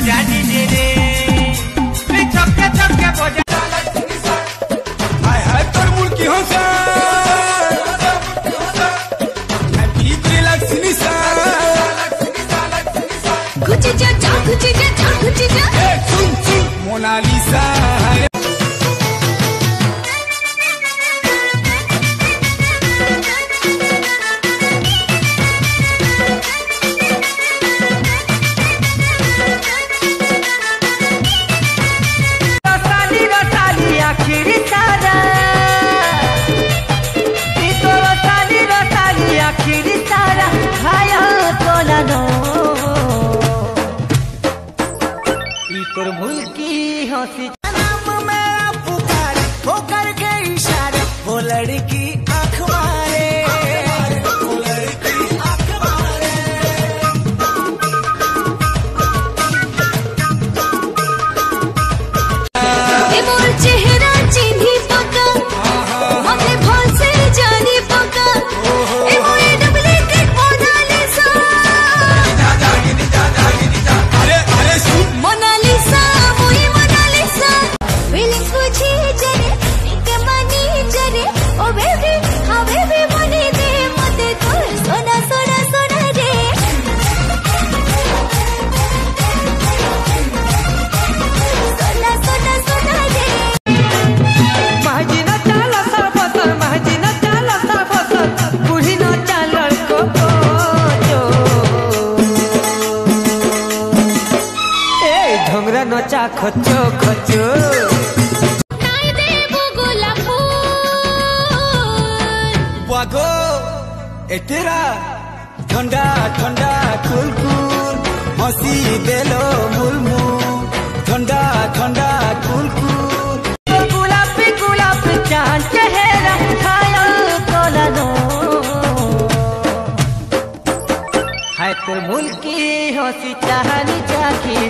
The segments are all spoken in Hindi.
ọjà dídé dé. की हँसी। नाम मेरा पुकार वो करके इशारा वो लड़की ढोंगरा नचा खचो खचो। वागो ए ठंडा ठंडा कुल कुल हँसी देलो मुलमु ठंडा ठंडा कुल कुल गुलाब मुल्की हँसी चाहनी चाखी।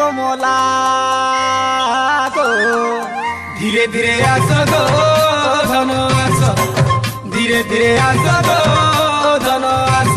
कमलाको धीरे धीरे आस गो धन आस धीरे धीरे आस गो धन आस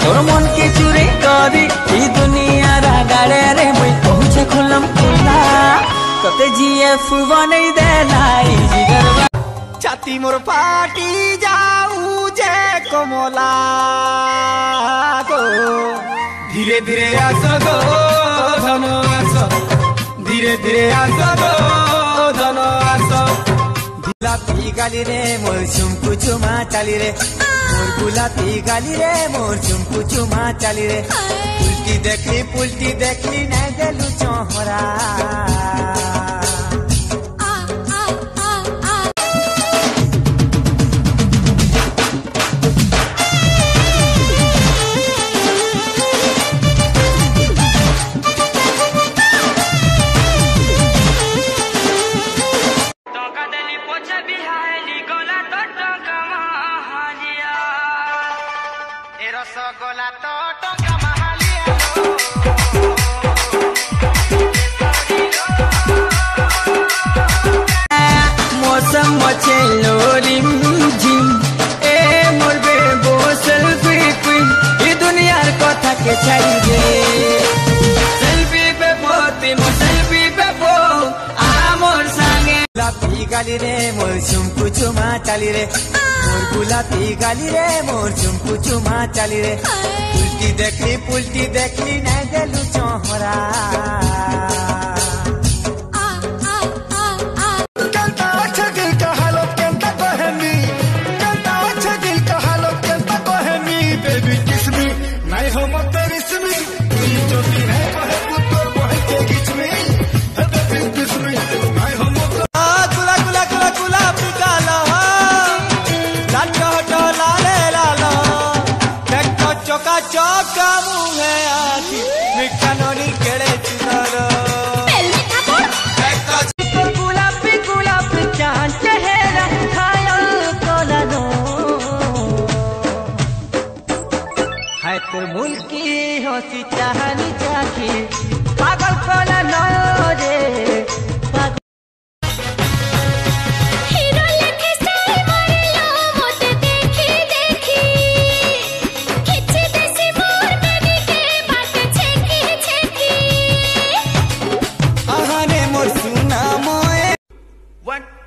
তোর মন কে চুরি করি, এই দুনিয়ার আগাড়ে রে মুই পৌঁছে খুললাম খোলা তোতে জিএফ বনাই দে লাই জিগর ছাতি মোর ফাটি যাউ যে কমলা গো। ধীরে ধীরে আস গো ধন, আস। ধীরে ধীরে আস গো ধন গোলাপি গালি রে মোর চুমকু চুমা চালি রে। মোর গোলাপি গালি রে মোর চুমকু চুমা চালি রে। পুলটি দেখলি পুলটি দেখলি নাই গেলু চহরা मौसम मचे लोरिम झिम ए मरबे बोसल कुई कुई ये दुनियार कथा के चाहिए सेल्फी पे बोती मो सेल्फी पे बो आमोर सांगे लापी गाली रे मोर चुमकु चुमा चाली रे बुलाती गाली रे मोर झुमकू चुमा चली रे। पुल्टी देखली पुलटी देखली नहीं देलू चोहरा।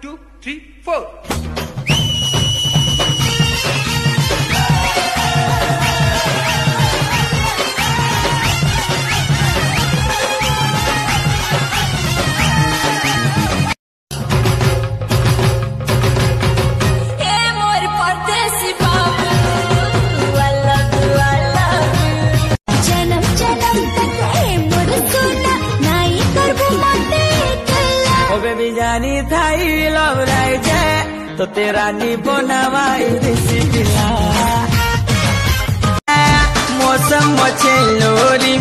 two, three, four. तो तेरा नी बनावाई मौसम मचे लोरी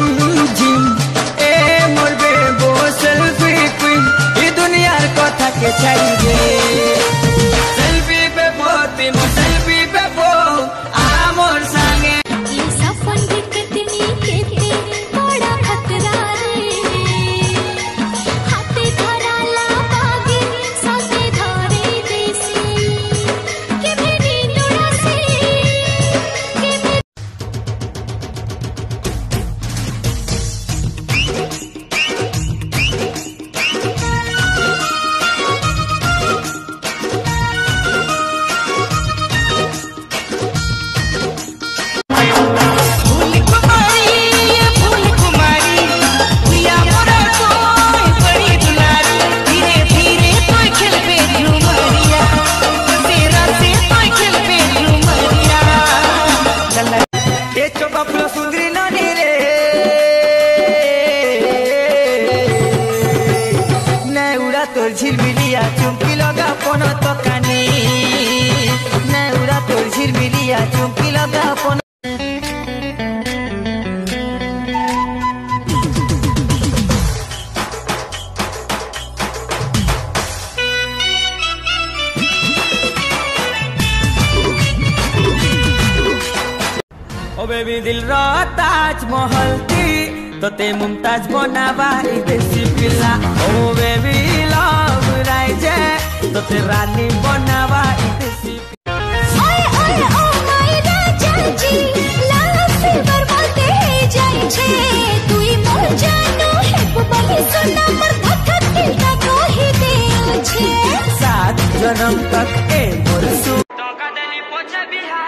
pra próximo grito. তুমি দিল র তাজমহল কি তোতে মুমতাজ বনাবাই দেশি পিলা ও বেবি লাভ রাইজে তোতে রানী বনাবাই দেশি ওই ওই ও মাই রাজা জি লাভ সে বরবাদ হয়ে যাইছে তুই মোর জানো হেপ বলি সোনা মোর কথা দিলটা কহি দেছে সাত জনম তক এ মোর সু টকা দেলি পোছা বিহার